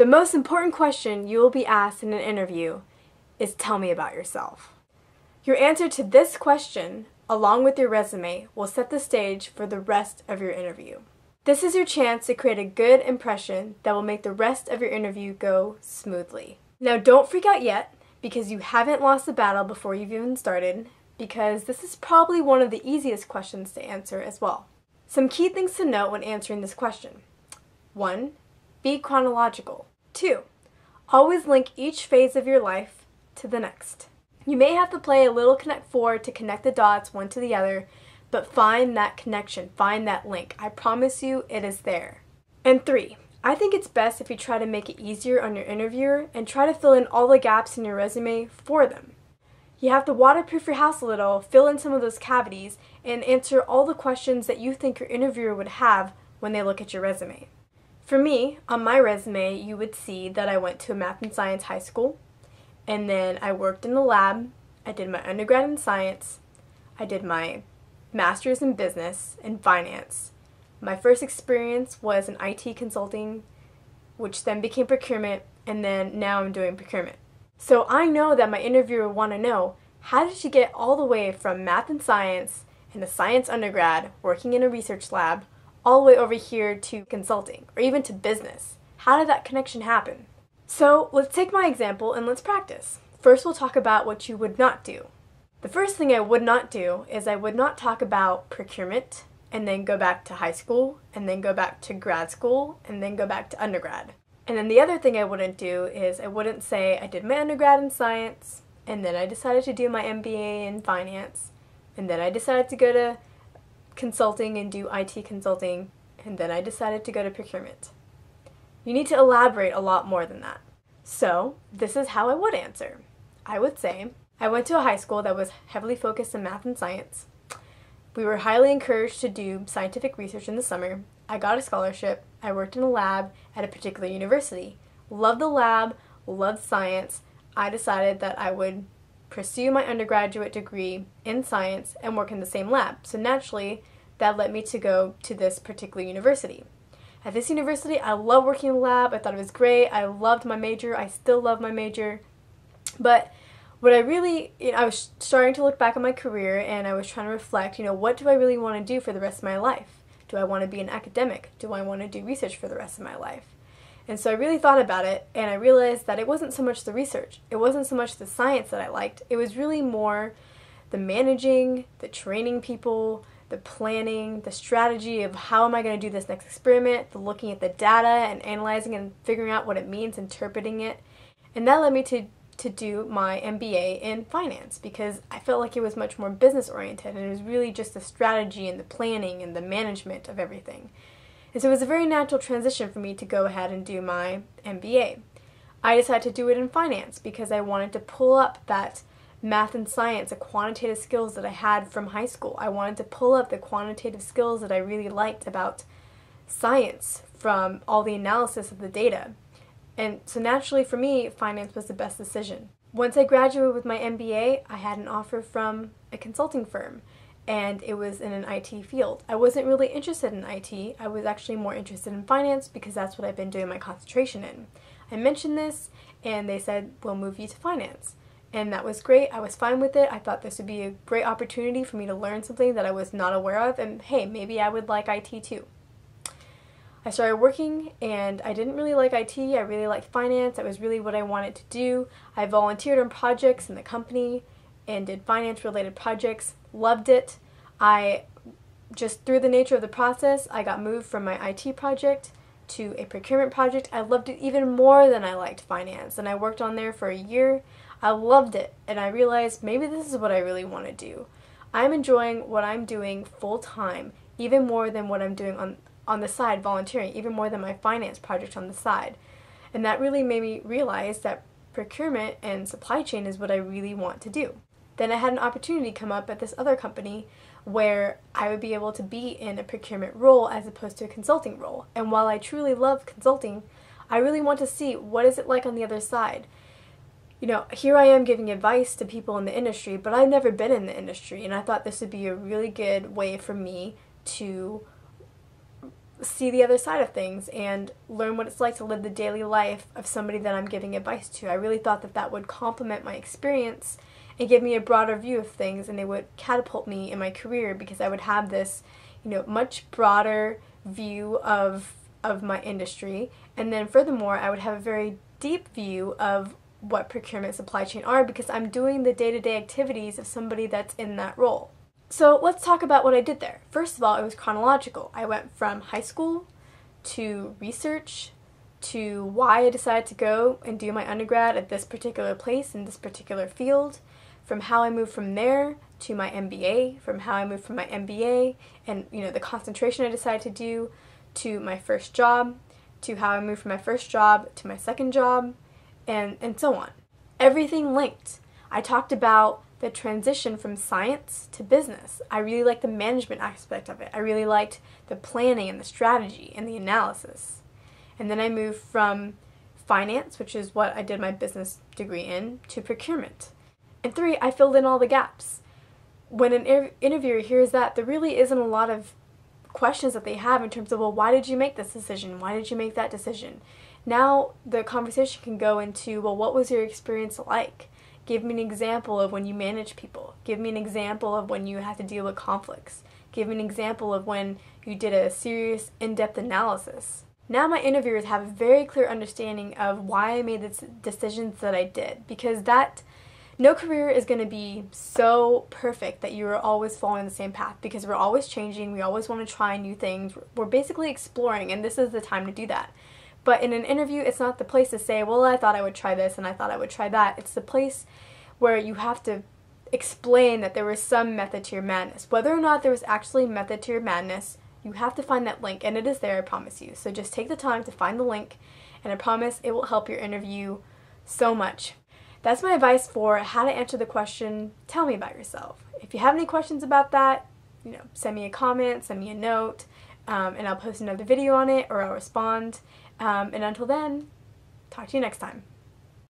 The most important question you will be asked in an interview is tell me about yourself. Your answer to this question, along with your resume, will set the stage for the rest of your interview. This is your chance to create a good impression that will make the rest of your interview go smoothly. Now, don't freak out yet because you haven't lost the battle before you've even started, because this is probably one of the easiest questions to answer as well. Some key things to note when answering this question 1. Be chronological. 2. Always link each phase of your life to the next. You may have to play a little Connect 4 to connect the dots one to the other, but find that connection, find that link. I promise you it is there. And 3. I think it's best if you try to make it easier on your interviewer and try to fill in all the gaps in your resume for them. You have to waterproof your house a little, fill in some of those cavities, and answer all the questions that you think your interviewer would have when they look at your resume. For me, on my resume, you would see that I went to a math and science high school, and then I worked in the lab, I did my undergrad in science, I did my master's in business and finance, my first experience was in IT consulting, which then became procurement, and then now I'm doing procurement. So I know that my interviewer will want to know how did she get all the way from math and science and a science undergrad working in a research lab all the way over here to consulting or even to business? How did that connection happen? So let's take my example and let's practice. First, we'll talk about what you would not do. The first thing I would not do is I would not talk about procurement and then go back to high school, and then go back to grad school, and then go back to undergrad. And then the other thing I wouldn't do is I wouldn't say I did my undergrad in science, and then I decided to do my MBA in finance, and then I decided to go to consulting and do IT consulting, and then I decided to go to procurement. You need to elaborate a lot more than that. So, this is how I would answer. I would say, I went to a high school that was heavily focused in math and science. We were highly encouraged to do scientific research in the summer. I got a scholarship. I worked in a lab at a particular university. Loved the lab, loved science. I decided that I would pursue my undergraduate degree in science and work in the same lab. So naturally, that led me to go to this particular university. At this university, I love working in the lab. I thought it was great. I loved my major. I still love my major. But what I really, you know, I was starting to look back at my career and I was trying to reflect, you know, what do I really want to do for the rest of my life? Do I want to be an academic? Do I want to do research for the rest of my life? And so I really thought about it and I realized that it wasn't so much the research, it wasn't so much the science that I liked, it was really more the managing, the training people, the planning, the strategy of how am I going to do this next experiment, the looking at the data and analyzing and figuring out what it means, interpreting it. And that led me to to do my MBA in finance because I felt like it was much more business oriented and it was really just the strategy and the planning and the management of everything. And so it was a very natural transition for me to go ahead and do my MBA. I decided to do it in finance because I wanted to pull up that math and science, the quantitative skills that I had from high school. I wanted to pull up the quantitative skills that I really liked about science from all the analysis of the data. And so naturally for me, finance was the best decision. Once I graduated with my MBA, I had an offer from a consulting firm and it was in an IT field. I wasn't really interested in IT. I was actually more interested in finance because that's what I've been doing my concentration in. I mentioned this and they said, we'll move you to finance. And that was great. I was fine with it. I thought this would be a great opportunity for me to learn something that I was not aware of and hey, maybe I would like IT too. I started working and I didn't really like IT. I really liked finance. That was really what I wanted to do. I volunteered on projects in the company and did finance related projects. Loved it. I just through the nature of the process, I got moved from my IT project to a procurement project. I loved it even more than I liked finance and I worked on there for a year. I loved it and I realized maybe this is what I really want to do. I'm enjoying what I'm doing full time even more than what I'm doing on on the side volunteering, even more than my finance project on the side. And that really made me realize that procurement and supply chain is what I really want to do. Then I had an opportunity come up at this other company where I would be able to be in a procurement role as opposed to a consulting role. And while I truly love consulting, I really want to see what is it like on the other side. You know, here I am giving advice to people in the industry, but I've never been in the industry, and I thought this would be a really good way for me to see the other side of things and learn what it's like to live the daily life of somebody that I'm giving advice to. I really thought that that would complement my experience and gave me a broader view of things and it would catapult me in my career because I would have this, you know, much broader view of of my industry and then furthermore I would have a very deep view of what procurement supply chain are because I'm doing the day-to-day activities of somebody that's in that role. So let's talk about what I did there. First of all, it was chronological. I went from high school to research to why I decided to go and do my undergrad at this particular place in this particular field, from how I moved from there to my MBA, from how I moved from my MBA and you know the concentration I decided to do to my first job, to how I moved from my first job to my second job, and and so on. Everything linked. I talked about the transition from science to business. I really liked the management aspect of it. I really liked the planning and the strategy and the analysis. And then I moved from finance, which is what I did my business degree in, to procurement. And three, I filled in all the gaps. When an interviewer hears that, there really isn't a lot of questions that they have in terms of, well, why did you make this decision? Why did you make that decision? Now the conversation can go into, well, what was your experience like? Give me an example of when you manage people. Give me an example of when you have to deal with conflicts. Give me an example of when you did a serious, in-depth analysis. Now my interviewers have a very clear understanding of why I made the decisions that I did because that no career is going to be so perfect that you're always following the same path because we're always changing, we always want to try new things. We're basically exploring and this is the time to do that. But in an interview, it's not the place to say, well, I thought I would try this and I thought I would try that. It's the place where you have to explain that there was some method to your madness. Whether or not there was actually method to your madness, you have to find that link, and it is there, I promise you. So just take the time to find the link, and I promise it will help your interview so much. That's my advice for how to answer the question, tell me about yourself. If you have any questions about that, you know, send me a comment, send me a note, um, and I'll post another video on it or I'll respond. Um, and until then, talk to you next time.